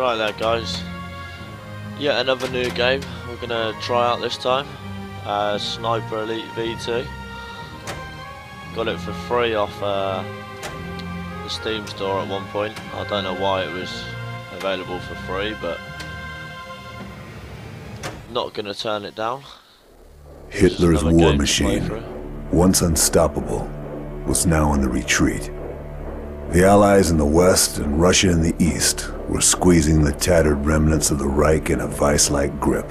Right there guys, yet another new game we're going to try out this time, uh, Sniper Elite V2. Got it for free off uh, the Steam store at one point, I don't know why it was available for free but not going to turn it down. Hitler's war machine, once unstoppable, was now in the retreat. The Allies in the west and Russia in the east were squeezing the tattered remnants of the Reich in a vice-like grip.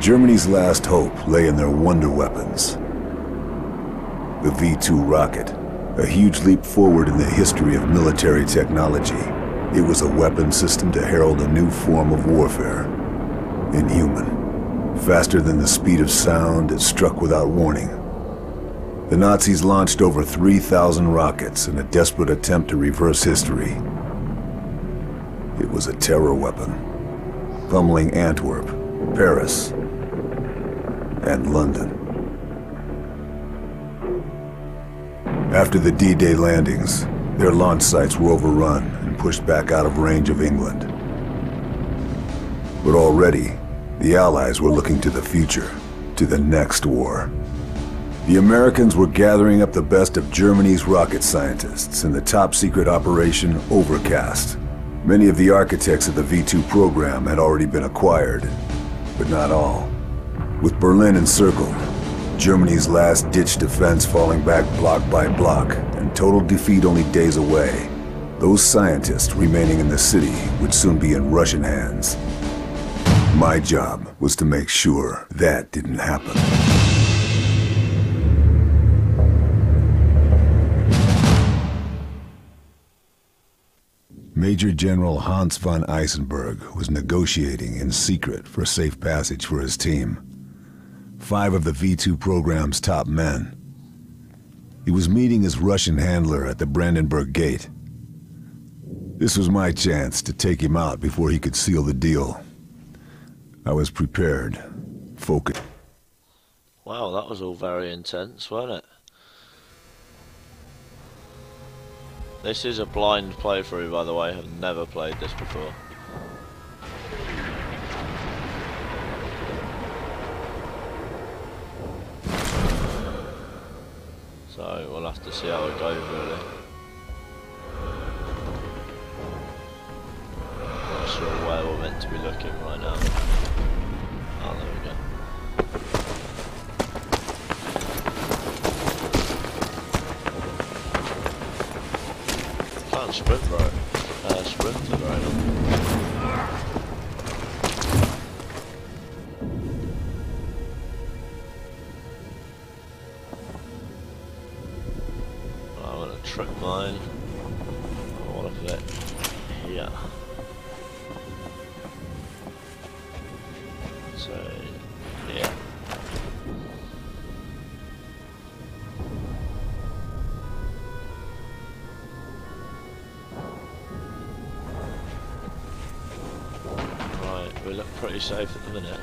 Germany's last hope lay in their wonder weapons. The V-2 rocket, a huge leap forward in the history of military technology. It was a weapon system to herald a new form of warfare. Inhuman. Faster than the speed of sound, it struck without warning, the Nazis launched over 3,000 rockets in a desperate attempt to reverse history. It was a terror weapon, pummeling Antwerp, Paris, and London. After the D-Day landings, their launch sites were overrun and pushed back out of range of England. But already, the Allies were looking to the future, to the next war. The Americans were gathering up the best of Germany's rocket scientists in the top-secret Operation Overcast. Many of the architects of the V-2 program had already been acquired, but not all. With Berlin encircled, Germany's last-ditch defense falling back block by block, and total defeat only days away, those scientists remaining in the city would soon be in Russian hands. My job was to make sure that didn't happen. Major General Hans von Eisenberg was negotiating in secret for safe passage for his team. Five of the V-2 program's top men. He was meeting his Russian handler at the Brandenburg Gate. This was my chance to take him out before he could seal the deal. I was prepared, focused. Wow, that was all very intense, wasn't it? This is a blind playthrough by the way, I've never played this before. So we'll have to see how it goes really. Not sure where we're meant to be looking right now. Can't sprint right. Uh, sprint to right. Pretty safe at the minute.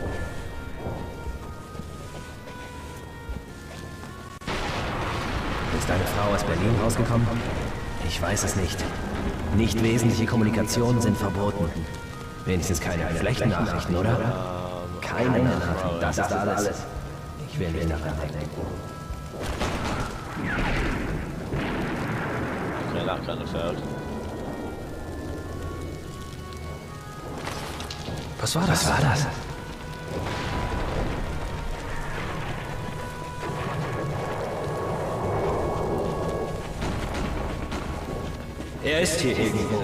Ist eine Frau aus Berlin rausgekommen? Ich weiß es nicht. Nicht wesentliche Kommunikationen sind verboten. Wenigstens keine schlechten Nachrichten, oder? Keine Nachrichten, das ist alles. Ich will nicht daran denken. Okay, that kind of failed. Was war das? Was war das? Er ist hier irgendwo.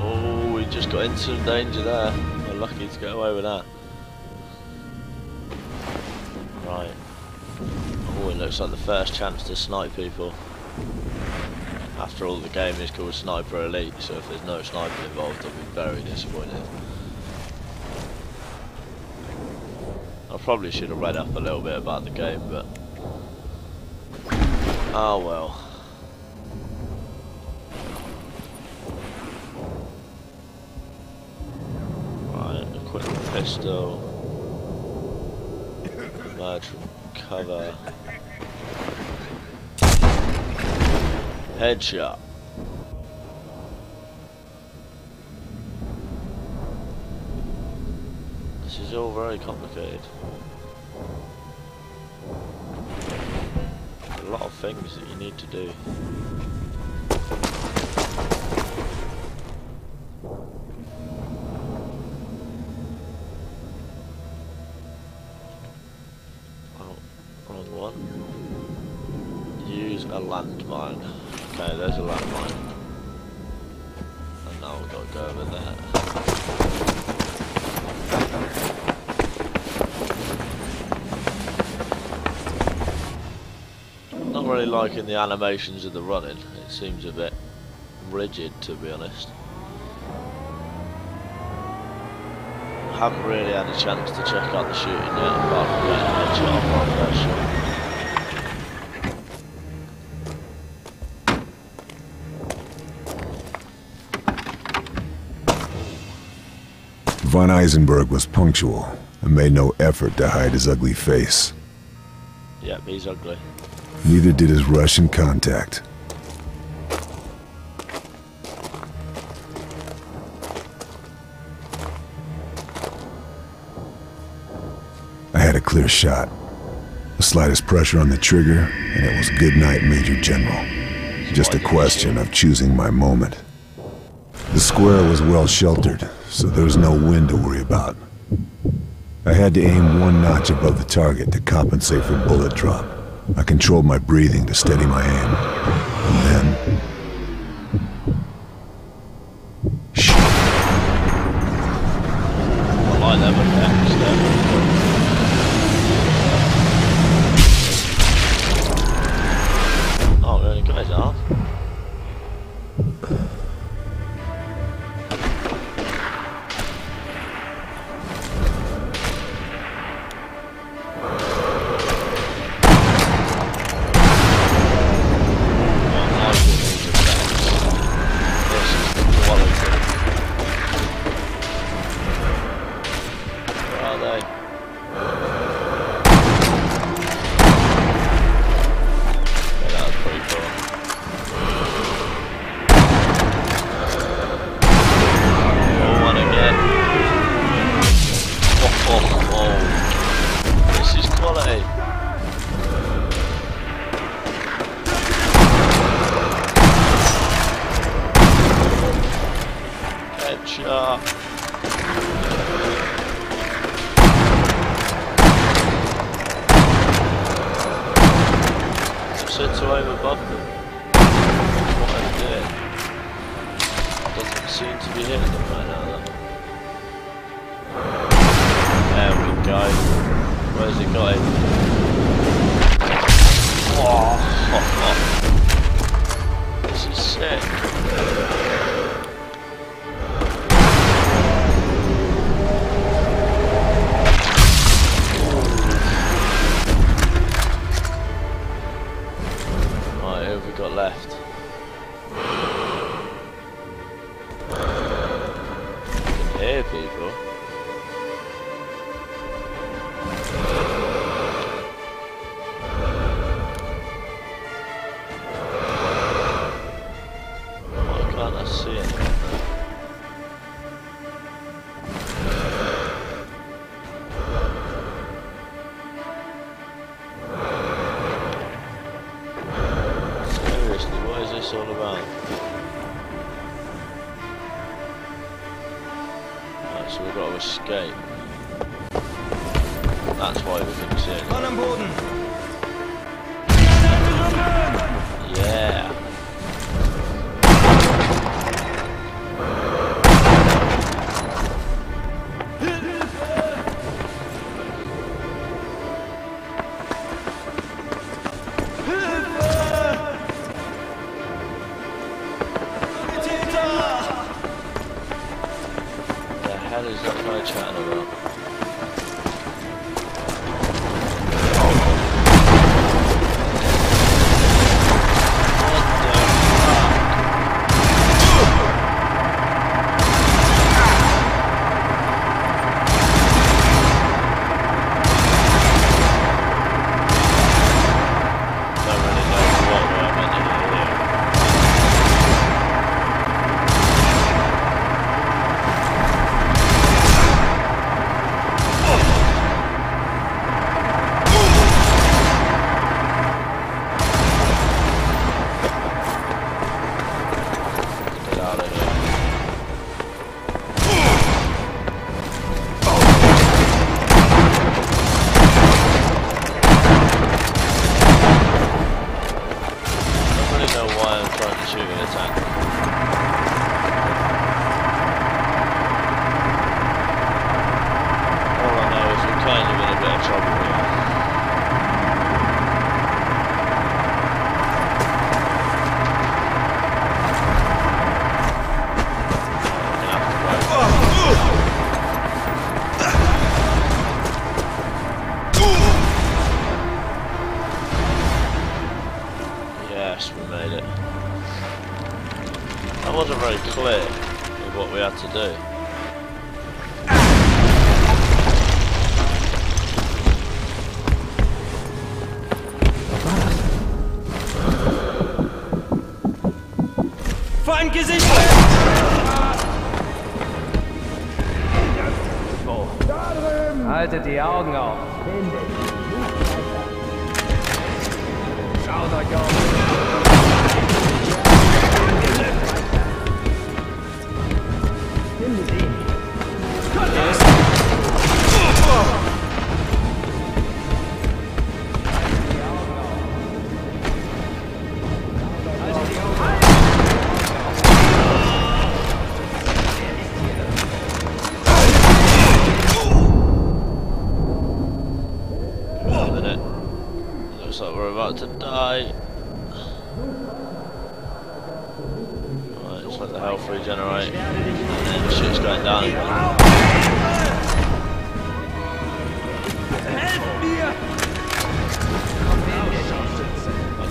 Oh, we just got into some danger there. We're lucky to get away with that. Right. Oh, it looks like the first chance to snipe people. After all, the game is called Sniper Elite, so if there's no sniper involved, I'll be very disappointed. I probably should have read up a little bit about the game, but... Oh well. Right, equip pistol. Emerge from cover. Headshot. This is all very complicated. A lot of things that you need to do. Really liking the animations of the running. It seems a bit rigid, to be honest. Haven't really had a chance to check out the shooting yet, apart from getting a headshot my first shot. Von Eisenberg was punctual and made no effort to hide his ugly face. Yep, he's ugly. Neither did his Russian contact. I had a clear shot. The slightest pressure on the trigger, and it was good night, Major General. Just a question of choosing my moment. The square was well sheltered, so there was no wind to worry about. I had to aim one notch above the target to compensate for bullet drop. I controlled my breathing to steady my aim. And then... seem to be hitting them right now. There we go. Where's he got him? Oh, This is sick. Right, who have we got left? So we've got to escape. That's why we couldn't see it. Yeah. Feind gesichtet! Haltet die Augen auf. Schaut euch um.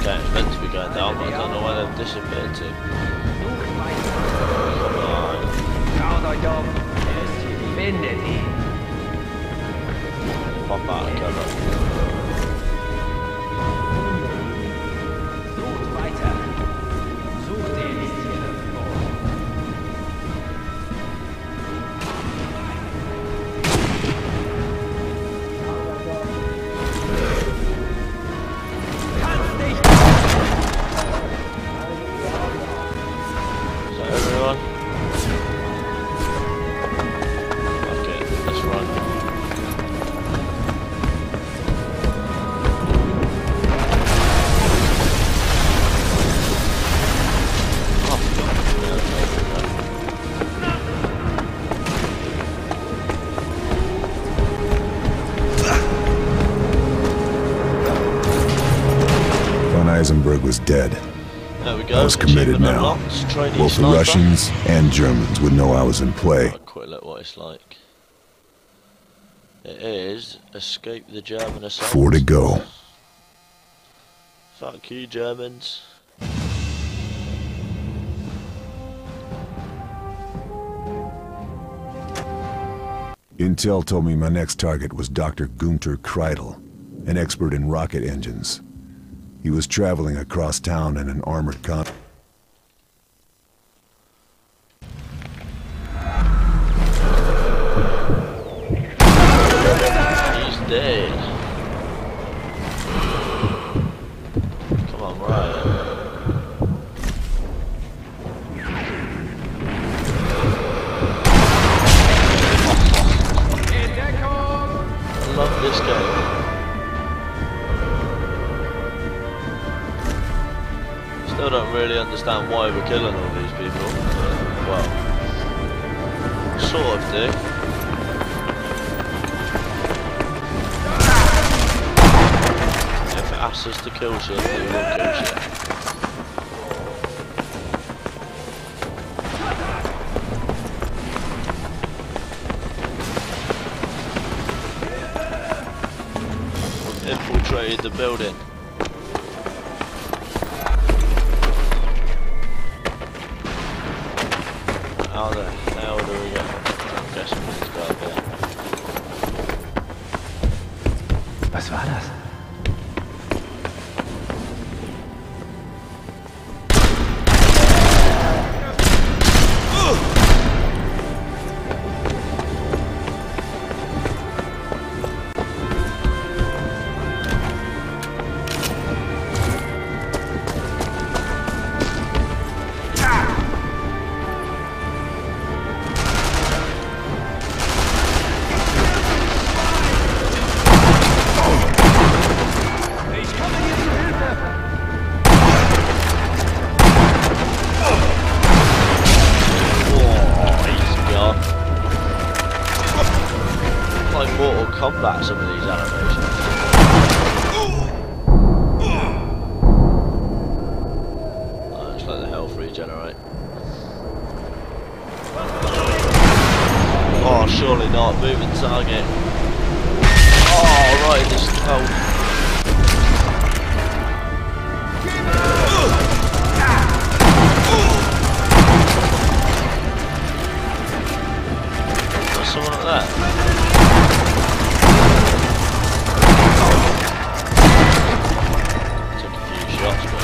It's meant to be going down, but I don't know where they've disappeared to. Come on. Schaut euch. Findet ihn. Pop out of cover. Von Eisenberg was dead. There we go. I was committed now. unlocked, Both the. Russians and Germans would know I was in play. Quick look what it's like. It is escape the German assault. Four to go. Fuck you, Germans. Intel told me my next target was Dr. Gunter Kreidel, an expert in rocket engines. He was traveling across town in an armored car. He's dead. Still don't really understand why we're killing all these people. Well, sort of do. If it asks us to kill shit, we will kill. We've infiltrated the building.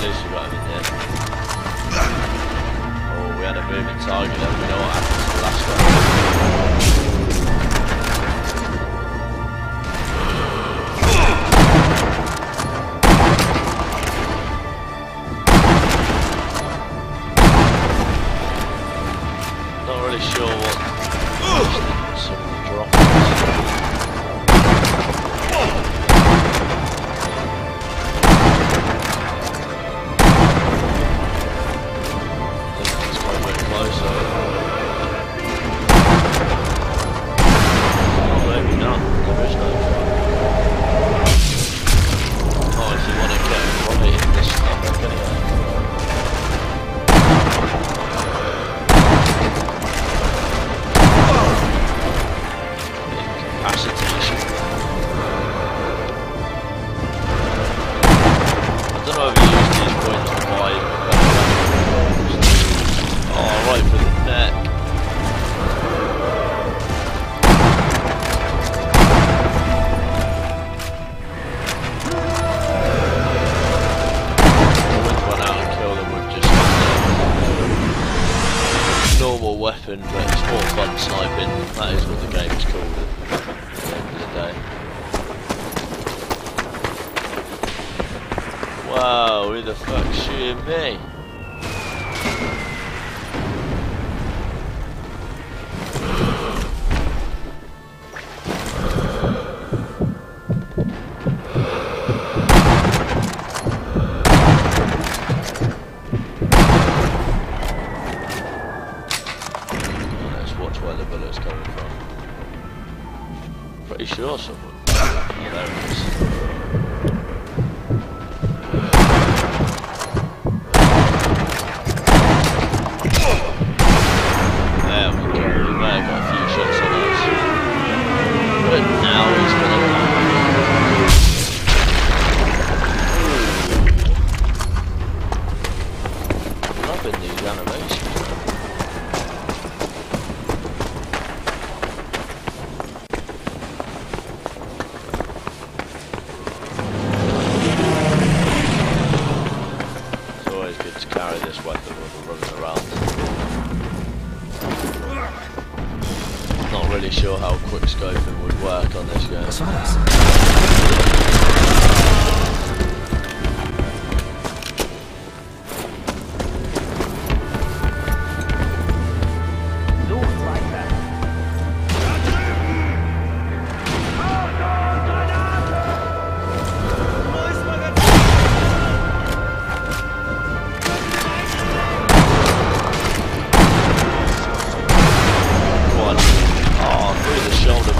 you got him in. Oh, we had a moving target and we know what happened to the last one.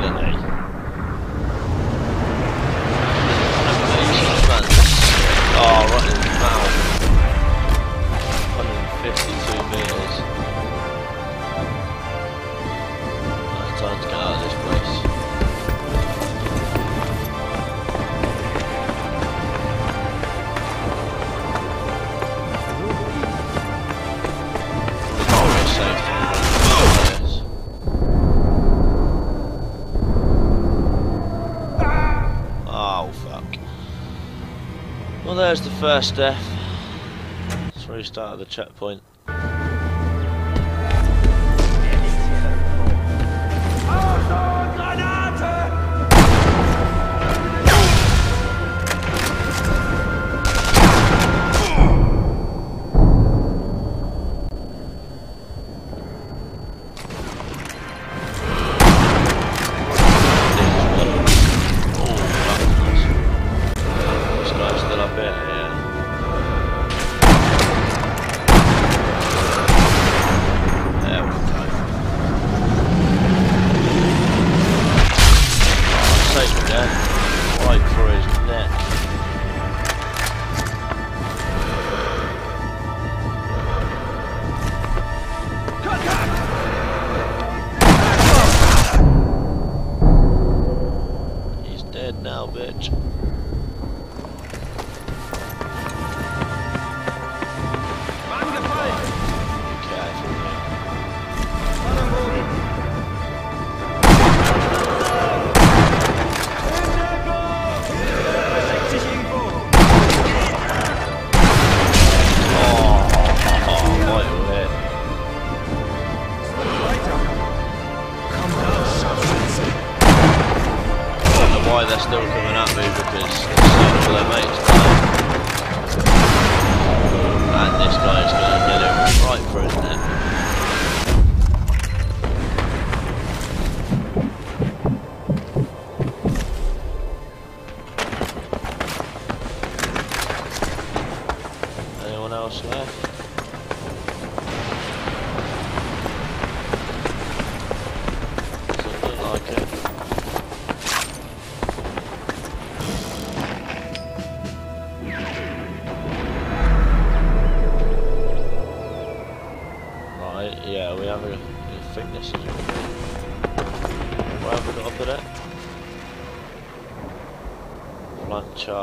island. first death. Let's restart at the checkpoint.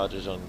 Charges on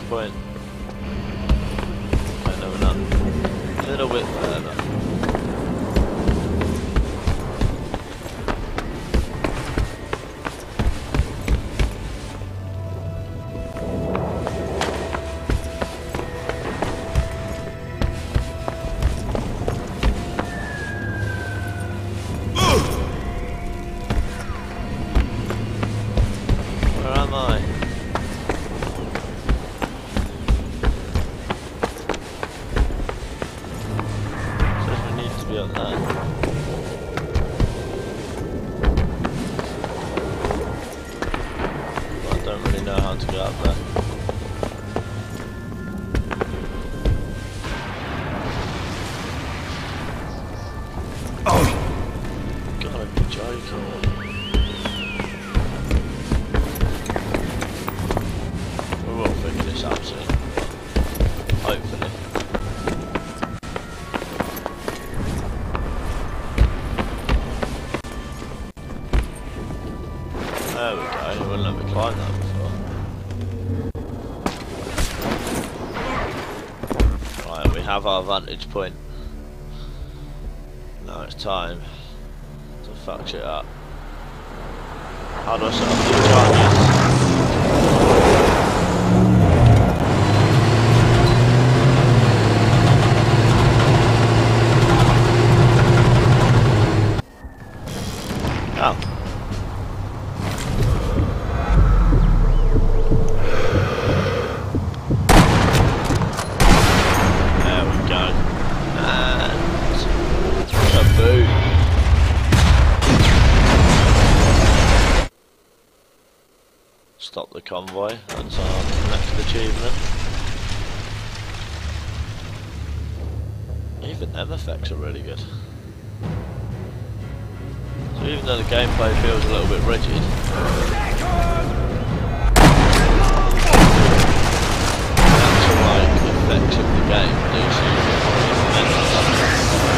at the There we go, wouldn't let me climb that before. Right, we have our vantage point. Now it's time to fuck shit up. How do I set up even though the gameplay feels a little bit rigid, actual like the game do seem tremendous.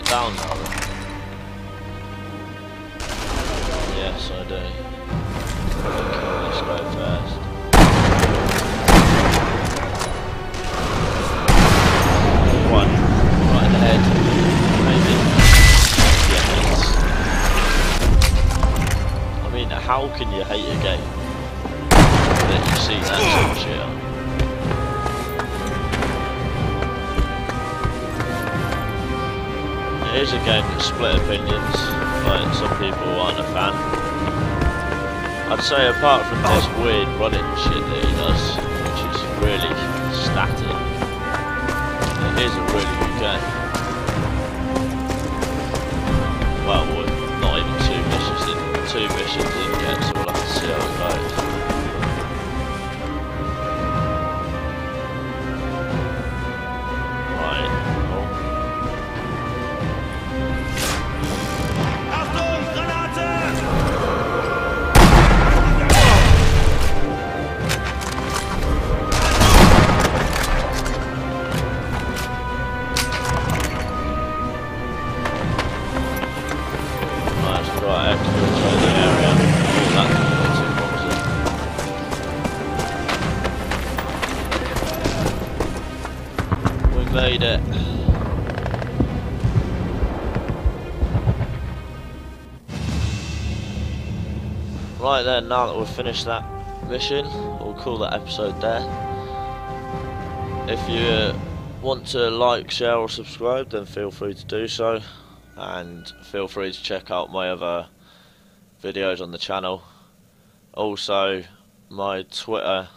Have I got to get down now? then? Yes, I do. Okay, let's go first. One. Right in the head. Maybe. Yes. I mean, how can you hate a game that you see that sort of shit? Is a game that's split opinions, like some people aren't a fan. I'd say apart from this weird running shit that he does, which is really static, it is a really good game. Well, not even two missions in, two missions in yet, so we'll have to see how it goes. Right then, now that we've finished that mission, we'll call that episode there. If you uh, want to like, share or subscribe, then feel free to do so. And feel free to check out my other videos on the channel. Also, my Twitter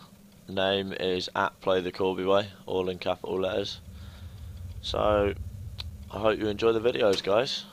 name is at Play the Corby Way, all in capital letters. So, I hope you enjoy the videos, guys.